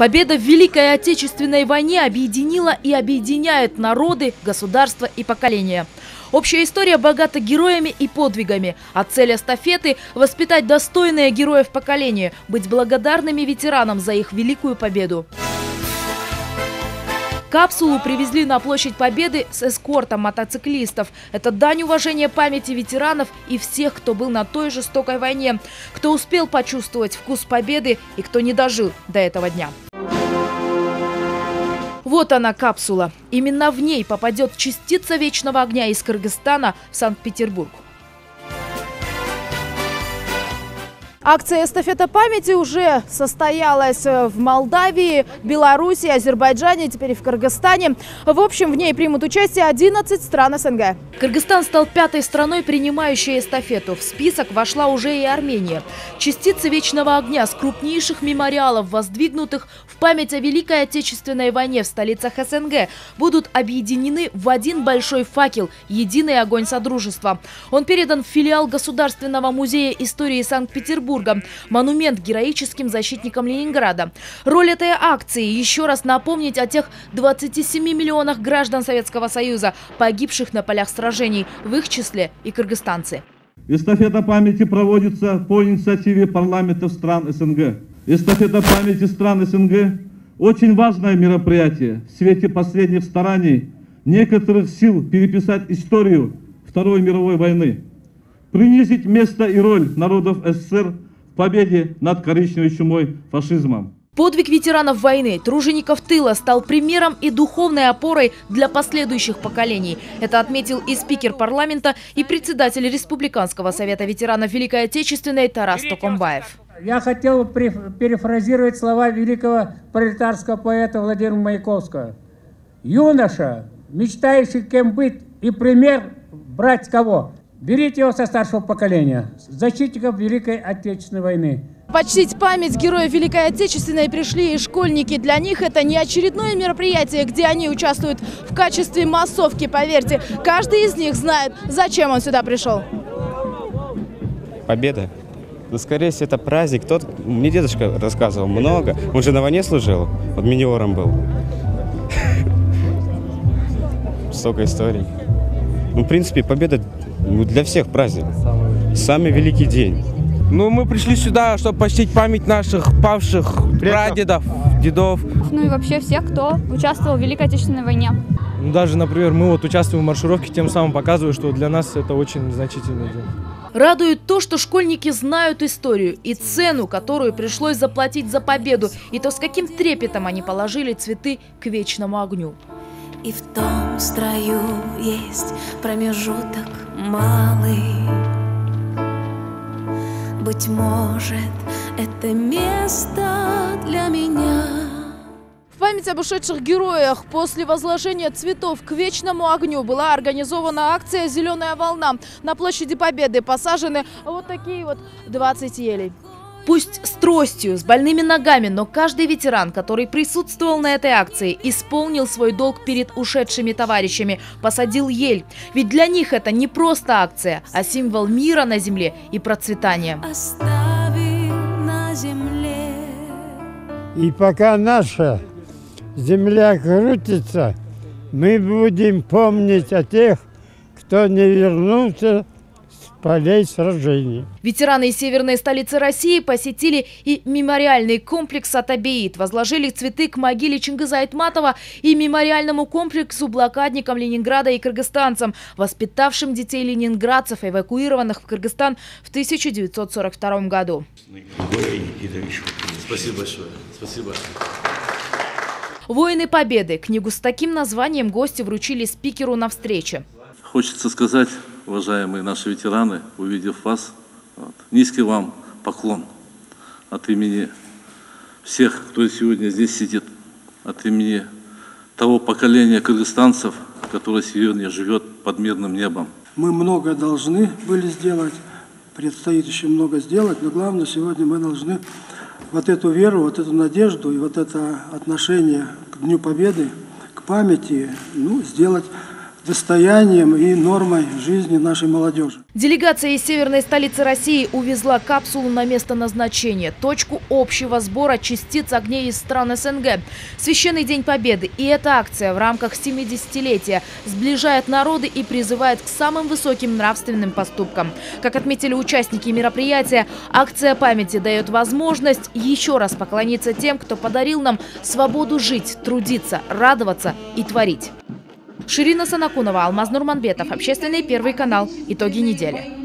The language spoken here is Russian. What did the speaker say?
Победа в Великой Отечественной войне объединила и объединяет народы, государства и поколения. Общая история богата героями и подвигами, а цель эстафеты – воспитать достойные героев поколения, быть благодарными ветеранам за их великую победу. Капсулу привезли на площадь Победы с эскортом мотоциклистов. Это дань уважения памяти ветеранов и всех, кто был на той жестокой войне, кто успел почувствовать вкус победы и кто не дожил до этого дня. Вот она, капсула. Именно в ней попадет частица вечного огня из Кыргызстана в Санкт-Петербург. Акция «Эстафета памяти» уже состоялась в Молдавии, Беларуси, Азербайджане, теперь и в Кыргызстане. В общем, в ней примут участие 11 стран СНГ. Кыргызстан стал пятой страной, принимающей эстафету. В список вошла уже и Армения. Частицы вечного огня с крупнейших мемориалов, воздвигнутых в память о Великой Отечественной войне в столицах СНГ, будут объединены в один большой факел – единый огонь Содружества. Он передан в филиал Государственного музея истории Санкт-Петербурга Петербурга. Монумент героическим защитникам Ленинграда. Роль этой акции – еще раз напомнить о тех 27 миллионах граждан Советского Союза, погибших на полях сражений, в их числе и кыргызстанцы. Эстафета памяти проводится по инициативе парламентов стран СНГ. Эстафета памяти стран СНГ – очень важное мероприятие в свете последних стараний некоторых сил переписать историю Второй мировой войны принизить место и роль народов СССР в победе над коричневой чумой фашизмом. Подвиг ветеранов войны, тружеников тыла стал примером и духовной опорой для последующих поколений. Это отметил и спикер парламента, и председатель Республиканского совета ветеранов Великой Отечественной Тарас Токомбаев. Я хотел перефразировать слова великого пролетарского поэта Владимира Маяковского. Юноша, мечтающий кем быть, и пример брать кого? Берите его со старшего поколения, защитников Великой Отечественной войны. Почтить память героев Великой Отечественной пришли и школьники. Для них это не очередное мероприятие, где они участвуют в качестве массовки, поверьте. Каждый из них знает, зачем он сюда пришел. Победа. Ну, скорее всего, это праздник. Тот, мне дедушка рассказывал много. Он же на войне служил, вот миниором был. Столько историй. Ну, в принципе, победа ну, для всех праздник. Самый великий день. Ну, мы пришли сюда, чтобы почтить память наших павших прадедов, дедов. Ну и вообще всех, кто участвовал в Великой Отечественной войне. Ну, даже, например, мы вот участвуем в маршировке, тем самым показывая, что для нас это очень значительный день. Радует то, что школьники знают историю и цену, которую пришлось заплатить за победу, и то, с каким трепетом они положили цветы к вечному огню. И в том строю есть промежуток малый Быть может, это место для меня память об ушедших героях после возложения цветов к вечному огню была организована акция «Зеленая волна». На площади Победы посажены вот такие вот 20 елей. Пусть с тростью, с больными ногами, но каждый ветеран, который присутствовал на этой акции, исполнил свой долг перед ушедшими товарищами, посадил ель. Ведь для них это не просто акция, а символ мира на земле и процветания. И пока наша земля крутится, мы будем помнить о тех, кто не вернулся полей сражений. Ветераны из северной столицы России посетили и мемориальный комплекс Атабеит, возложили цветы к могиле Чингиза Айтматова и мемориальному комплексу блокадникам Ленинграда и кыргызстанцам, воспитавшим детей ленинградцев, эвакуированных в Кыргызстан в 1942 году. Спасибо большое. Спасибо. «Воины Победы» книгу с таким названием гости вручили спикеру на встрече. Хочется сказать уважаемые наши ветераны, увидев вас, вот, низкий вам поклон от имени всех, кто сегодня здесь сидит, от имени того поколения кыргызстанцев, которое сегодня живет под мирным небом. Мы много должны были сделать, предстоит еще много сделать, но главное сегодня мы должны вот эту веру, вот эту надежду и вот это отношение к Дню Победы, к памяти, ну, сделать достоянием и нормой жизни нашей молодежи. Делегация из северной столицы России увезла капсулу на место назначения, точку общего сбора частиц огней из стран СНГ. Священный День Победы и эта акция в рамках 70-летия сближает народы и призывает к самым высоким нравственным поступкам. Как отметили участники мероприятия, акция памяти дает возможность еще раз поклониться тем, кто подарил нам свободу жить, трудиться, радоваться и творить. Ширина Санакунова, Алмаз Нурманбетов, Общественный первый канал. Итоги недели.